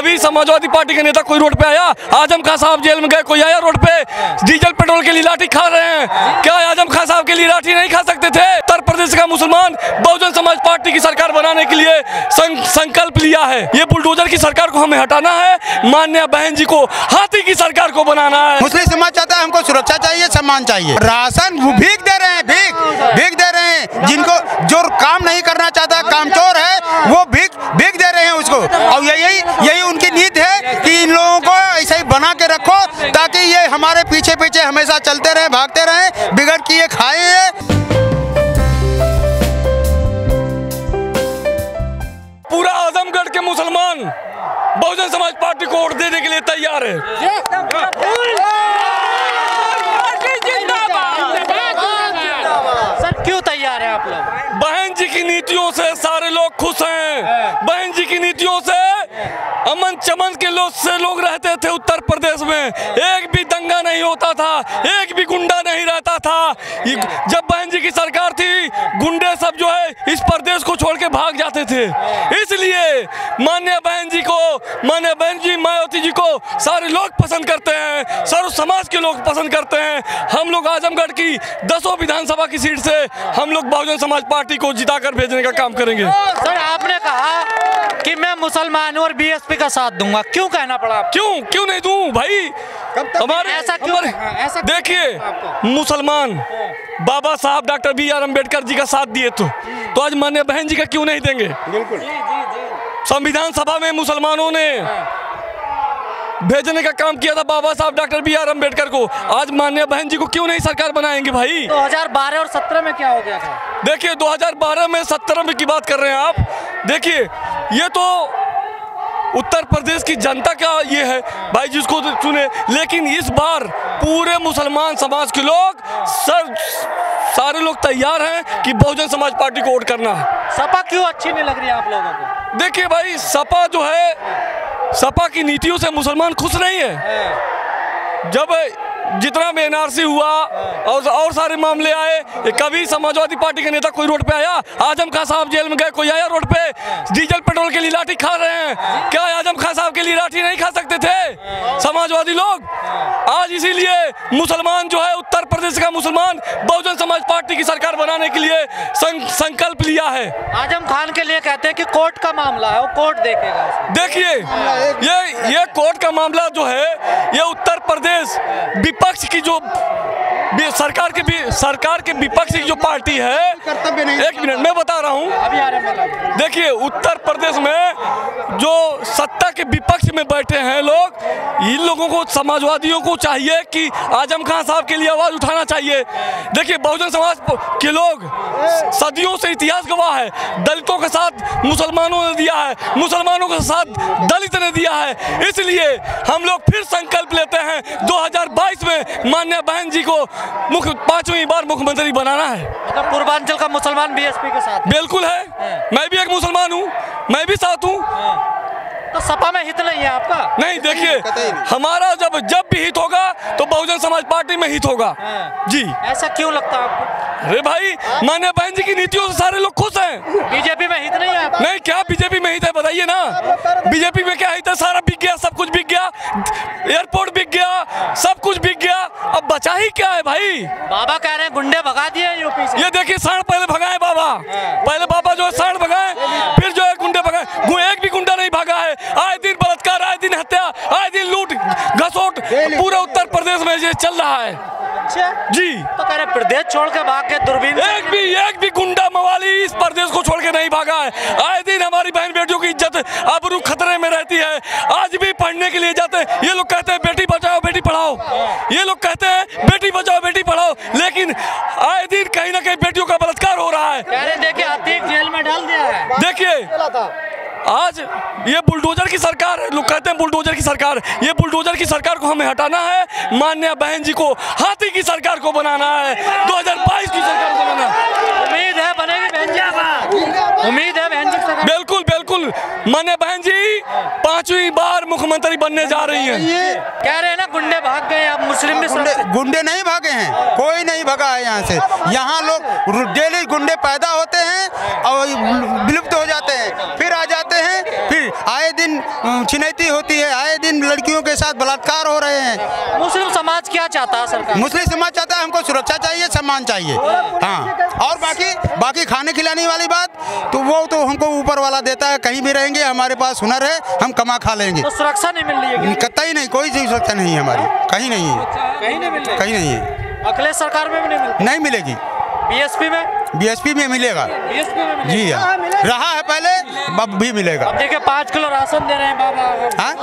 कभी समाजवादी पार्टी के नेता कोई रोड पे आया? आज़म खान साहब जेल में गए कोई आया रोड पे? डीजल पेट्रोल के लिए लाठी खा रहे हैं। क्या आज़म खान साहब के लिए लाठी नहीं खा सकते थे? उत्तर प्रदेश का मुसलमान बहुजन समाज पार्टी की सरकार बनाने के लिए सं, संकल्प लिया है। ये बुलडोजर की सरकार को हमें हटाना है। मान्य बहन जी को हाथी की सरकार को बनाना है। मुस्लिम समाज चाहता है हमको सुरक्षा चाहिए सम्मान चाहिए। राशन भीख दे रहे हैं भीख भीख दे रहे हैं। जिनको जो काम नहीं करना चाहता भीख भीख उसको और यही यही उनकी नीत है कि इन लोगों को ऐसे ही बना के रखो ताकि ये हमारे पीछे पीछे हमेशा चलते रहे, भागते रहे, बिगड़ किए खाए अमन चमन के लोग से लोग रहते थे उत्तर प्रदेश में। एक भी दंगा नहीं होता था, एक भी गुंडा नहीं रहता था। जब बहन जी की सरकार थी गुंडे सब जो है इस प्रदेश को छोड़ के भाग जाते थे। इसलिए मान्य बहन जी को मान्य बहन जी मायावती जी को सारे लोग पसंद करते हैं सर्व समाज के लोग पसंद करते हैं। हम लोग आजमगढ़ की दसों विधानसभा की सीट से हम लोग बहुजन समाज पार्टी को जिता कर भेजने का काम करेंगे। सर आपने कहा कि मैं मुसलमान और बीएसपी का साथ दूँगा। क्यों कहना पड़ा क्यों? क्यों नहीं दू भाई? हमारे ऐसा क्यों? हाँ, ऐसा क्यों देखिए मुसलमान Baba Saheb doctor B R Ambedkar ji का साथ दिए तो। तो आज मान्य बहन जी का क्यों नहीं देंगे? संविधान सभा में मुसलमानों ने भेजने का काम किया था बाबा Saheb doctor B R Ambedkar को। आज मान्य बहन जी को क्यों नहीं सरकार बनाएँगे भाई? 2012 और 17 में क्या हो गया था? देखिए 2012 में 17 में की बात कर रहे हैं आप। देखिए ये तो उत्तर प्रदेश की जनता का ये है। भाई जिसको चुने लेकिन इस बार पूरे मुसलमान समाज के लोग सर सारे लोग तैयार हैं कि बहुजन समाज पार्टी को वोट करना। है सपा क्यों अच्छी नहीं लग रही है आप लोगों को? देखिए भाई सपा जो है सपा की नीतियों से मुसलमान खुश नहीं है। जब जितना भी एनआरसी हुआ और और सारे मामले आए कभी समाजवादी पार्टी के नेता कोई रोड पे आया? आज़म खान साहब जेल में गए कोई आया रोड पे? डीजल पेट्रोल के लिए लाठी खा रहे हैं। क्या आज़म खान साहब के लिए लाठी नहीं खा सकते थे? समाजवादी लोग? आज इसीलिए मुसलमान जो है उत्तर प्रदेश का मुसलमान बहुजन समाज पार्टी की सरकार बनाने के लिए सं, संकल्प लिया है। आज़म खान के लिए कहते हैं कि कोर्ट का मामला है वो कोर्ट देखेगा। देखिए ये ये कोर्ट का मामला जो है ये उत्तर प्रदेश विपक्ष की जो सरकार के भी सरकार के विपक्ष की जो पार्टी है एक मिनट मैं बता रहा हूँ। देखिए उत्तर प्रदेश में के विपक्ष में बैठे हैं लोग। इन लोगों को समाजवादियों को चाहिए कि आज़म खान साहब के लिए आवाज़ उठाना चाहिए। देखिए बहुजन समाज के लोग सदियों से इतिहास गवाह है। दलितों के साथ मुसलमानों ने दिया है। मुसलमानों के साथ दलित ने दिया है। इसलिए हम लोग फिर संकल्प लेते हैं 2022 में मान्य बहन जी को मुख्य पांचवी बार मुख्यमंत्री बनाना है। मतलब पूर्वांचल का मुसलमान बीएसपी के साथ। बिल्कुल है। मैं भी एक मुसलमान हूँ। मैं भी साथ हूँ। तो सपा में हित नहीं है आपका? नहीं देखिए हमारा जब जब भी हित होगा तो बहुजन समाज पार्टी में हित होगा। हाँ। जी। ऐसा क्यों लगता है आपको? अरे भाई मान्य बहन जी की नीतियों से सारे लोग खुश हैं। बीजेपी में हित नहीं है आपका? नहीं क्या बीजेपी में हित है बताइए ना। बीजेपी में क्या हित है? सारा बिक गया सब कुछ बिक गया। एयरपोर्ट बिक गया सब कुछ बिक गया। अब बचा ही क्या है भाई? बाबा कह रहे हैं गुंडे भगा दिए यूपी से। ये देखिए साढ़ पहले भगाए बाबा। पहले बाबा जो है साढ़ भगाए फिर जो चल रहा है। अच्छा। जी। तो कह रहे प्रदेश छोड़ के भाग के दूरबीन एक भी एक भी गुंडा मवाली इस प्रदेश को छोड़ के नहीं भागा है। आए दिन हमारी बहन बेटियों की इज़्ज़त आबरू खतरे में रहती है। आज भी पढ़ने के लिए जाते हैं। ये लोग कहते हैं बेटी बचाओ बेटी पढ़ाओ। ये लोग कहते हैं बेटी बचाओ बेटी पढ़ाओ। लेकिन आए दिन कहीं ना कहीं बेटियों का बलात्कार हो रहा है। देखिए अतीक जेल में डाल दिया है। देखिए। आज ये बुलडोजर की सरकार है। लोग कहते हैं बुलडोजर की सरकार। ये बुलडोजर की सरकार को हमें हटाना है। मान्य बहन जी को हाथी की सरकार को बनाना है। 2022 की सरकार को बनाना है। उम्मीद है बनेगी बहन जी उम्मीद है बहन जी बिल्कुल बिल्कुल। मान्य बहन जी पांचवी बार मुख्यमंत्री बनने जा रही हैं। कह रहे हैं ना गुंडे भाग गए अब मुस्लिम भी गुंडे गुंडे नहीं भागे हैं। कोई नहीं भगा है यहाँ से। यहाँ लोग डेली गुंडे पैदा होते हैं और विलुप्त दिन छिनैती होती है आए दिन लड़कियों के साथ बलात्कार हो रहे हैं। मुस्लिम समाज क्या चाहता है सरकार? मुस्लिम समाज चाहता है हमको सुरक्षा चाहिए सम्मान चाहिए। हाँ। और बाकी बाकी खाने खिलाने वाली बात तो वो तो हमको ऊपर वाला देता है कहीं भी रहेंगे हमारे पास हुनर है हम कमा खा लेंगे। तो सुरक्षा नहीं मिल रही है? कतई नहीं कोई सुरक्षा नहीं है हमारी कहीं नहीं है। कहीं नहीं मिल कहीं नहीं है। अखिलेश सरकार में भी नहीं मिलती? नहीं मिलेगी। बीएसपी में? बीएसपी में मिलेगा। बीएसपी में मिलेगा। जी हाँ। रहा है पहले अब भी मिलेगा। अब देखिए पाँच किलो राशन दे रहे हैं बाबा। हाँ?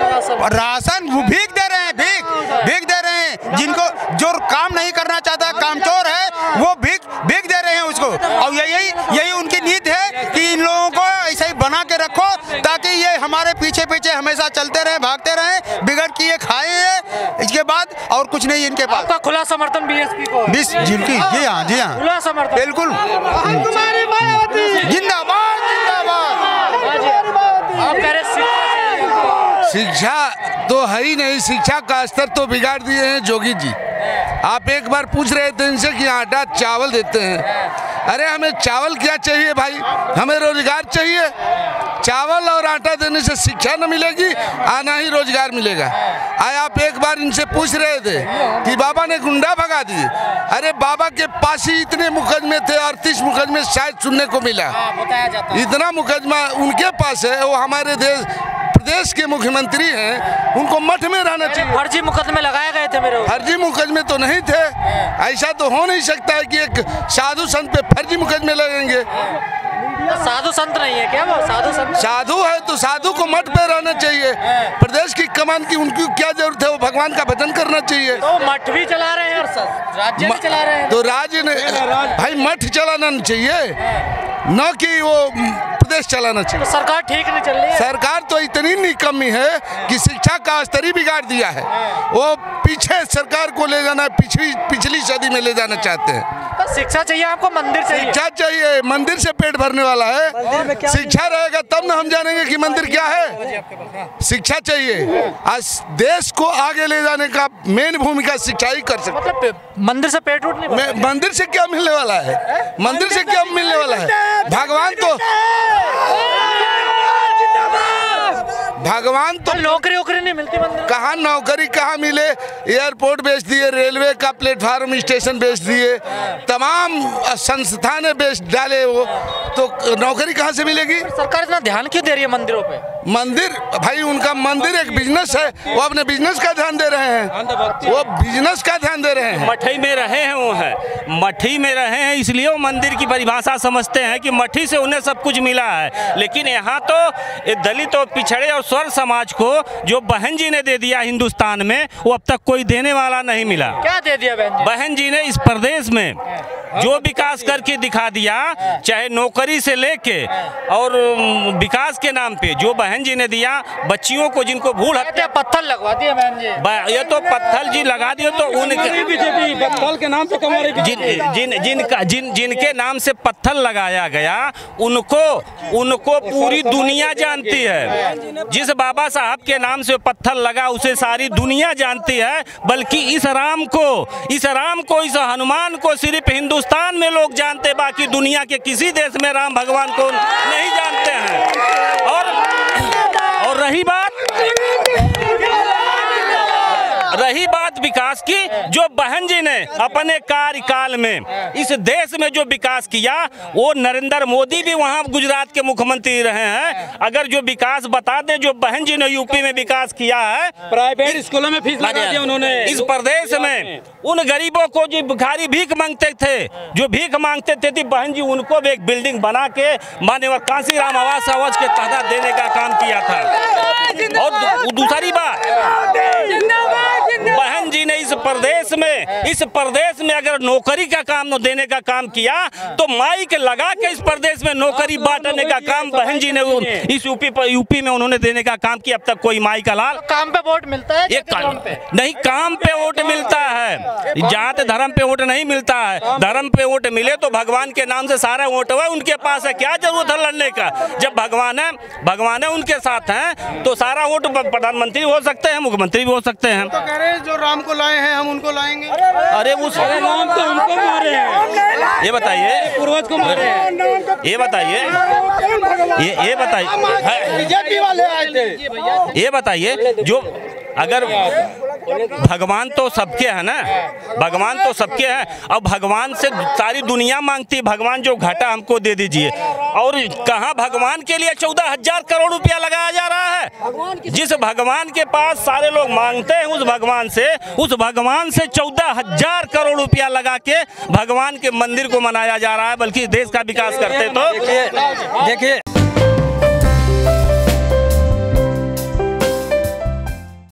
राशन और राशन भीख दे रहे हैं भीख भीख दे रहे हैं। जिनको जो काम नहीं करना चाहता कामचोर है वो भीख भीख दे रहे हैं उसको और यही यही उनकी नीति है कि इन लोगों को ऐसे ही बना के रखो ताकि ये हमारे पीछे पीछे हमेशा चलते रहे भागते रहे बिगड़ किए खाए हैं। इसके बाद और कुछ नहीं इनके पास। आपका खुला समर्थन बीएसपी को है। बीस जिनकी जी हाँ जी हाँ। खुला समर्थन। बिल्कुल। जिंदाबाद जिंदाबाद। आप कह रहे शिक्षा चाहिए। शिक्षा तो है ही नहीं शिक्षा का स्तर तो बिगाड़ दिए हैं जोगी जी। आप एक बार पूछ रहे थे इनसे कि आटा चावल देते हैं। अरे हमें चावल क्या चाहिए भाई? हमें रोज़गार चाहिए? चावल और आटा देने से शिक्षा न मिलेगी आना ही रोज़गार मिलेगा। आए आप एक बार इनसे पूछ रहे थे कि बाबा ने गुंडा भगा दिए अरे बाबा के पास ही इतने मुकदमे थे अड़तीस मुकदमे शायद सुनने को मिला। हाँ, है। इतना मुकदमा उनके पास है वो हमारे देश प्रदेश के मुख्यमंत्री हैं उनको मठ में रहना चाहिए। फर्जी मुकदमे लगाए गए थे मेरे। फर्जी मुकदमे तो नहीं थे। ऐसा तो हो नहीं सकता है कि एक साधु संत पे फर्जी मुकदमे लगेंगे। तो साधु संत नहीं है क्या वो? साधु संत? साधु है तो साधु को मठ पे रहना चाहिए। प्रदेश की कमान की उनकी क्या ज़रूरत है? वो भगवान का भजन करना चाहिए। तो मठ भी चला रहे हैं और राज्य भी चला रहे हैं। तो राज्य ने भाई मठ चलाना नहीं चाहिए। न कि वो प्रदेश चलाना चाहिए। तो सरकार ठीक नहीं चल रही है? सरकार तो इतनी निकम्मी है कि शिक्षा का स्तर ही बिगाड़ दिया है। वो पीछे सरकार को ले जाना पिछली पिछली सदी में ले जाना चाहते हैं। शिक्षा चाहिए आपको मंदिर चाहिए। शिक्षा चाहिए मंदिर से पेट भरने वाला है। शिक्षा रहेगा तब ना हम जानेंगे कि मंदिर क्या है। शिक्षा चाहिए। आज देश को आगे ले जाने का मेन भूमिका शिक्षा ही कर सकते मतलब मंदिर से पेट उठ नहीं भरता। मैं मंदिर से क्या मिलने वाला है? मंदिर से क्या मिलने वाला है? भगवान तो भगवान तो तो नौकरी वोकरी नहीं मिलती। कहाँ नौकरी कहाँ मिले? एयरपोर्ट बेच दिए रेलवे का प्लेटफार्म स्टेशन बेच दिए तमाम संस्थान बेच डाले वो। तो नौकरी कहाँ से मिलेगी? सरकार इतना ध्यान क्यों दे रही है मंदिरों पे? मंदिर भाई उनका मंदिर एक बिज़नेस है वो अपने बिज़नेस का ध्यान दे रहे हैं। वो बिज़नेस का ध्यान दे रहे हैं। मठई में रहे हैं वो है। मठी में रहे हैं इसलिए वो मंदिर की परिभाषा समझते हैं कि मठी से उन्हें सब कुछ मिला है। लेकिन यहाँ तो दलित और पिछड़े और स्वर समाज को जो बहन जी ने दे दिया हिंदुस्तान में वो अब तक कोई देने वाला नहीं मिला। क्या दे दिया बहन जी? बहन जी ने इस प्रदेश में जो विकास करके दिखा दिया चाहे नौकरी से लेके और विकास के नाम पे जो बहन जी ने दिया बच्चियों को जिनको भूल कहते हैं पत्थर लगवा दिए बहन जी। ये तो पत्थर जी लगा दिए तो उनके बीजेपी बत्तल के नाम पे जिन जिन जिनका जिन जिनके नाम से पत्थर लगाया गया उनको उनको पूरी दुनिया जानती है। जिस बाबा साहब के नाम से पत्थर लगा उसे सारी दुनिया जानती है बल्कि इस राम को इस राम को इस हनुमान को सिर्फ़ हिंदुस्तान में लोग जानते बाकी दुनिया के किसी देश में राम भगवान को नहीं जानते हैं। और और रही बात रही बात विकास की जो बहन जी ने अपने कार्यकाल में इस देश में जो विकास किया वो नरेंद्र मोदी भी वहाँ गुजरात के मुख्यमंत्री रहे हैं। अगर जो विकास बता दें जो बहन जी ने यूपी में विकास किया है प्राइवेट स्कूलों में फ़ीस लगा दी उन्होंने। इस प्रदेश में उन गरीबों को जो भिखारी भीख मांगते थे जो भीख मांगते थे थी बहन जी उनको भी एक बिल्डिंग बना के मान्यवर कांसी राम आवास आवाज़ के तहत देने का काम किया था। और दूसरी बात जी ने इस प्रदेश में इस प्रदेश में अगर नौकरी का काम देने का काम किया तो माइक लगा के इस प्रदेश में नौकरी बांटने का काम बहन जी ने इस यूपी पर यूपी में उन्होंने देने का काम किया अब तक कोई माई का लाल काम पे वोट मिलता है ये क्या काम पे? नहीं काम पे वोट मिलता है। जात धर्म पे वोट नहीं मिलता है। धर्म पे वोट मिले तो भगवान के नाम से सारा वोट हुआ उनके पास है। क्या ज़रूरत है लड़ने का? जब भगवान है भगवान है उनके साथ हैं तो सारा वोट प्रधानमंत्री हो सकते हैं मुख्यमंत्री भी हो सकते हैं। तो कह रहे हैं जो राम को लाए हैं हम उनको लाएँगे अरे उस नाम तो उनको मारे हैं ये बताइए पूर्वज को मारे हैं ये बताइए ये ये बताइए बीजेपी वाले आए थे ये बताइए जो अगर भगवान तो सबके है ना? भगवान तो सबके हैं। अब भगवान से सारी दुनिया मांगती है, भगवान जो घाटा हमको दे दीजिए। और कहाँ भगवान के लिए चौदह हज़ार करोड़ रुपया लगाया जा रहा है? जिस भगवान के पास सारे लोग मांगते हैं, उस भगवान से, उस भगवान से चौदह हज़ार करोड़ रुपया लगा के भगवान के मंदिर को मनाया जा रहा है, बल्कि देश का विकास करते तो देखिए